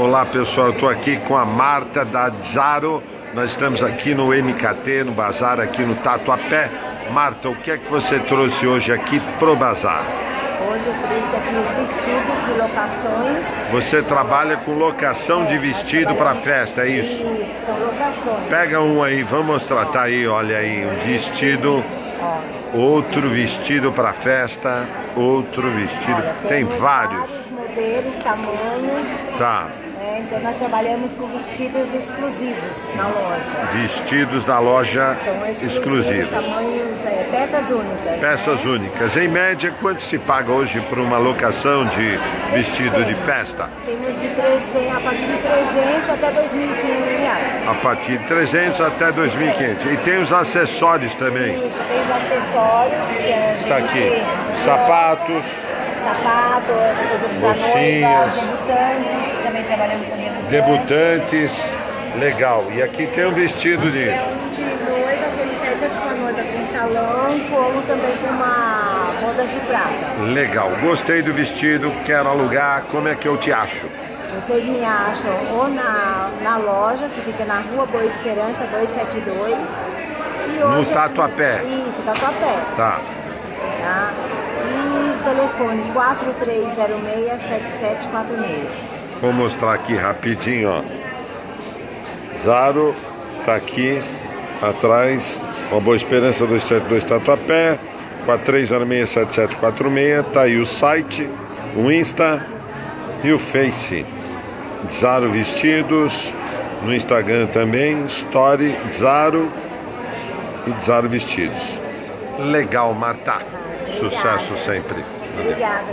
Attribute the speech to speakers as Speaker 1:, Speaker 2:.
Speaker 1: Olá pessoal, eu estou aqui com a Marta da Zaro. Nós estamos aqui no MKT, no bazar aqui no Tatuapé. Marta, o que é que você trouxe hoje aqui pro bazar?
Speaker 2: Hoje eu trouxe aqui os vestidos de locações.
Speaker 1: Você trabalha com locação de vestido para festa, é isso?
Speaker 2: Isso, são locações.
Speaker 1: Pega um aí, vamos mostrar. Tá aí, olha aí, um vestido, outro vestido para festa, outro vestido.
Speaker 2: Olha,
Speaker 1: Tem vários.
Speaker 2: vários modelos, tamanhos.
Speaker 1: Tá.
Speaker 2: Então nós trabalhamos com vestidos exclusivos na loja.
Speaker 1: Vestidos da loja
Speaker 2: São
Speaker 1: exclusivos.
Speaker 2: Tamanhos, é, peças únicas.
Speaker 1: Peças
Speaker 2: né?
Speaker 1: únicas. Em média, quanto se paga hoje por uma locação de vestido de festa?
Speaker 2: Temos de 300, a partir de 300 até 2.500 reais.
Speaker 1: A partir de 300 até 2.500. E tem os acessórios também.
Speaker 2: Isso, tem os acessórios que a gente...
Speaker 1: Tá aqui.
Speaker 2: é,
Speaker 1: Sapatos,
Speaker 2: sapatos, para
Speaker 1: Bolsinhas.
Speaker 2: debutantes, também trabalhamos com debutantes.
Speaker 1: debutantes. Legal. E aqui tem um vestido de.
Speaker 2: É um de noiva, que ele serve tanto com a noiva com salão, como também com uma rodas de prata.
Speaker 1: Legal. Gostei do vestido, quero alugar. Como é que eu te acho?
Speaker 2: Vocês me acham ou na, na loja, que fica na rua Boa Esperança 272. E
Speaker 1: No Tatuapé.
Speaker 2: Isso, Tatuapé.
Speaker 1: Tá.
Speaker 2: Tá? Telefone 4306-7746.
Speaker 1: Vou mostrar aqui rapidinho, ó. Zaro tá aqui atrás, uma Boa Esperança 272 Tatuapé, 43067746, tá aí o site, o Insta e o Face. Zaro Vestidos, no Instagram também, Story Zaro e Zaro Vestidos. Legal, Marta. Sucesso sempre.
Speaker 2: Obrigada.